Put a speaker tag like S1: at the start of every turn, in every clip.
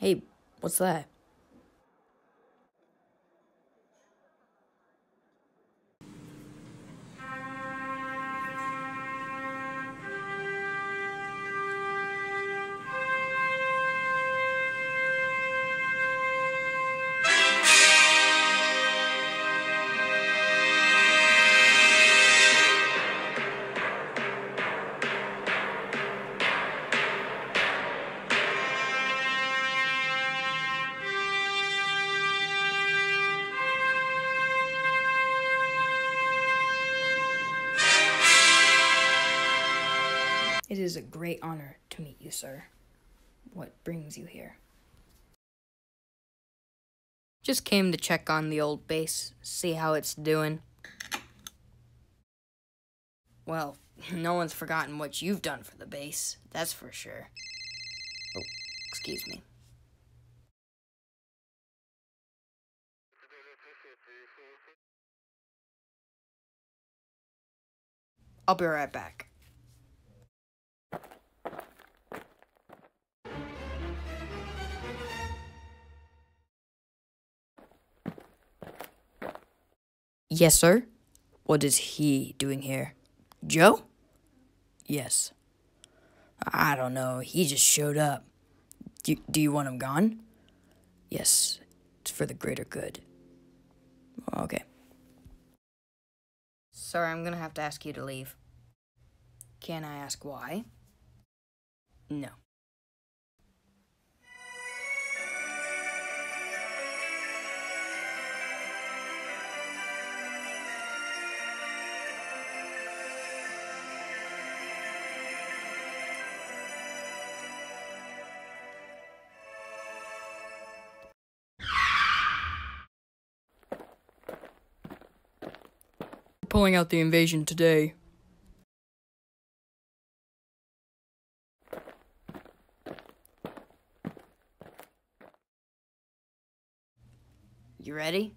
S1: Hey, what's that? Is a great honor to meet you, sir. What brings you here? Just came to check on the old base, see how it's doing. Well, no one's forgotten what you've done for the base, that's for sure. Oh, excuse me. I'll be right back. Yes, sir. What is he doing here? Joe? Yes. I don't know. He just showed up. Do, do you want him gone? Yes. It's for the greater good. Okay. Sir, I'm gonna have to ask you to leave. Can I ask why? No. Pulling out the invasion today. You ready?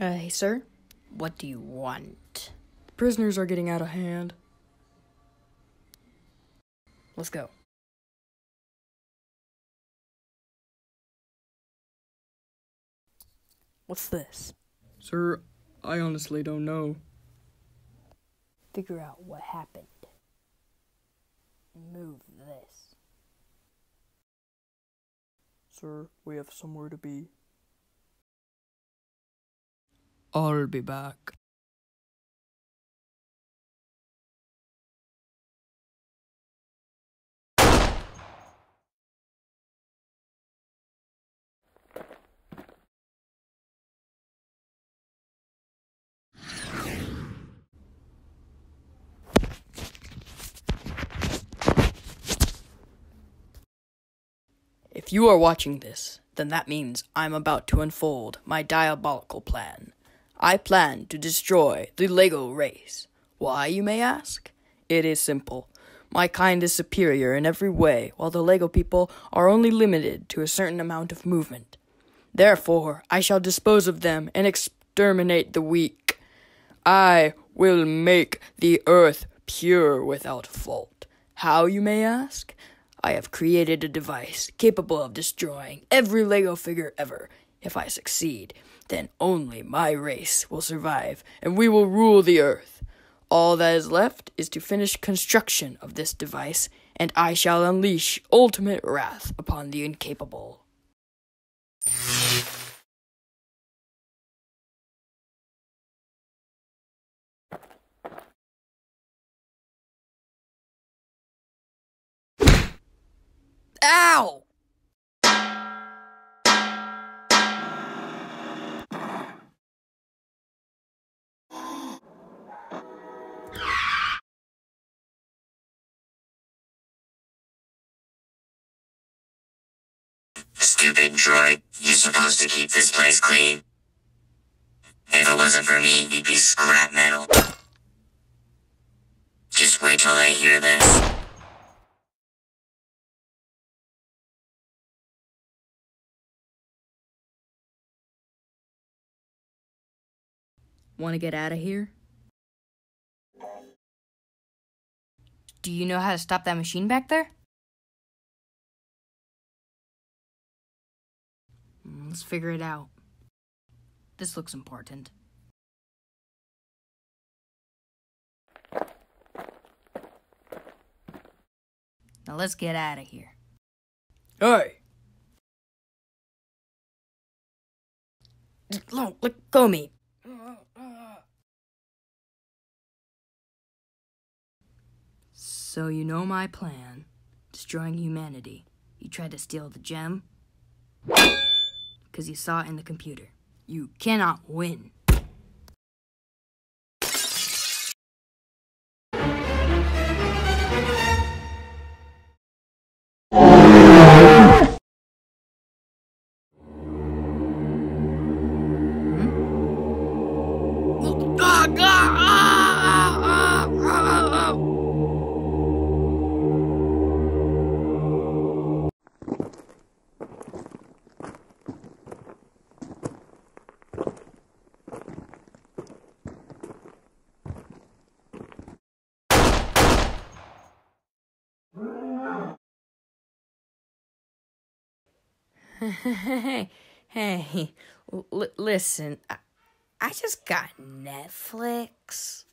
S1: Uh, hey, sir. What do you want? The Prisoners are getting out of hand. Let's go. What's this?
S2: Sir, I honestly don't know.
S1: Figure out what happened. Move this.
S2: Sir, we have somewhere to be. I'll be back.
S1: If you are watching this, then that means I'm about to unfold my diabolical plan. I plan to destroy the Lego race. Why, you may ask? It is simple. My kind is superior in every way, while the Lego people are only limited to a certain amount of movement. Therefore, I shall dispose of them and exterminate the weak. I will make the earth pure without fault. How, you may ask? I have created a device capable of destroying every Lego figure ever. If I succeed, then only my race will survive and we will rule the earth. All that is left is to finish construction of this device, and I shall unleash ultimate wrath upon the incapable. Ow!
S3: Stupid droid, you're supposed to keep this place clean. If it wasn't for me, you'd be scrap metal. Just wait till I hear this.
S1: Want to get out of here? Do you know how to stop that machine back there? Let's figure it out. This looks important. Now let's get out of here. Hey! No, let go me. So you know my plan. Destroying humanity. You tried to steal the gem? Because you saw it in the computer. You cannot win. hey, hey, l- listen. I, I just got Netflix.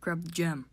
S1: Grab the gem.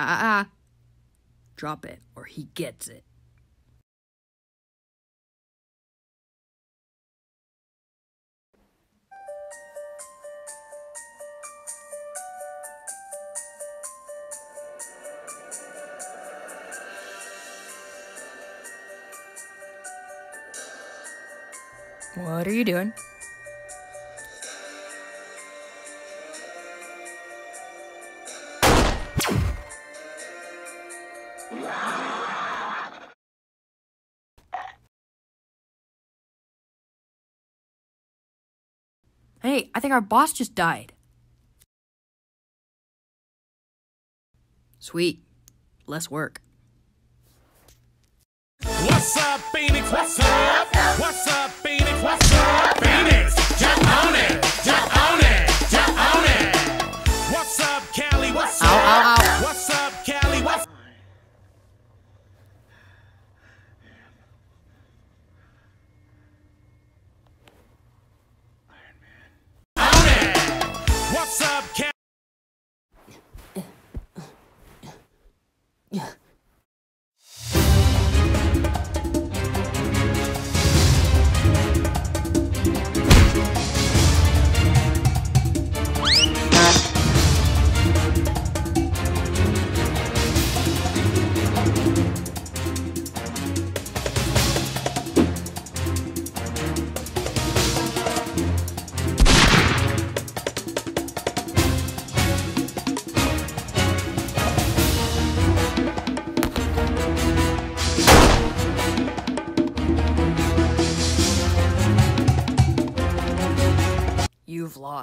S1: Ah, ah, ah. Drop it, or he gets it. What are you doing? Hey, I think our boss just died. Sweet. Less work.
S4: What's up, Phoenix? What's up? What's up, Phoenix? What's up? Phoenix, jump on it, jump on it, jump on it. What's up, Cali? What's
S1: Ow,
S4: up?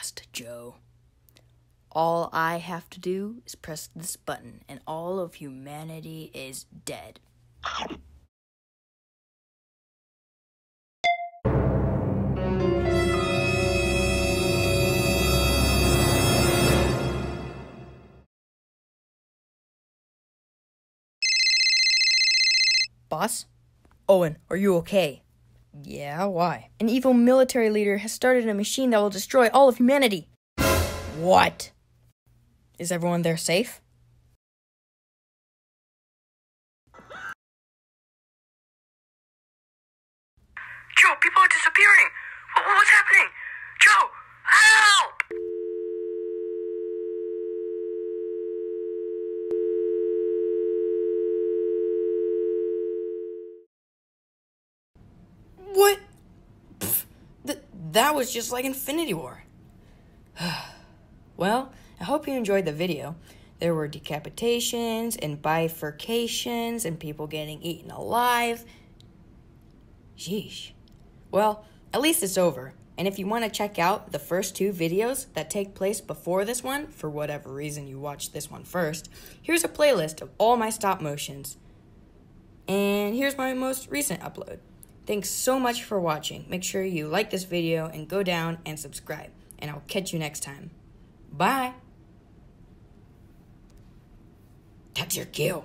S1: Lost, Joe. All I have to do is press this button, and all of humanity is dead. Boss? Owen, are you okay? Yeah, why? An evil military leader has started a machine that will destroy all of humanity. What? Is everyone there safe?
S5: Joe, people are disappearing. What, what's happening? Joe, help!
S1: What? Pff, th- that was just like Infinity War. well, I hope you enjoyed the video. There were decapitations and bifurcations and people getting eaten alive. Sheesh. Well, at least it's over. And if you want to check out the first two videos that take place before this one, for whatever reason you watched this one first, here's a playlist of all my stop motions. And here's my most recent upload. Thanks so much for watching. Make sure you like this video and go down and subscribe. And I'll catch you next time. Bye. That's your kill.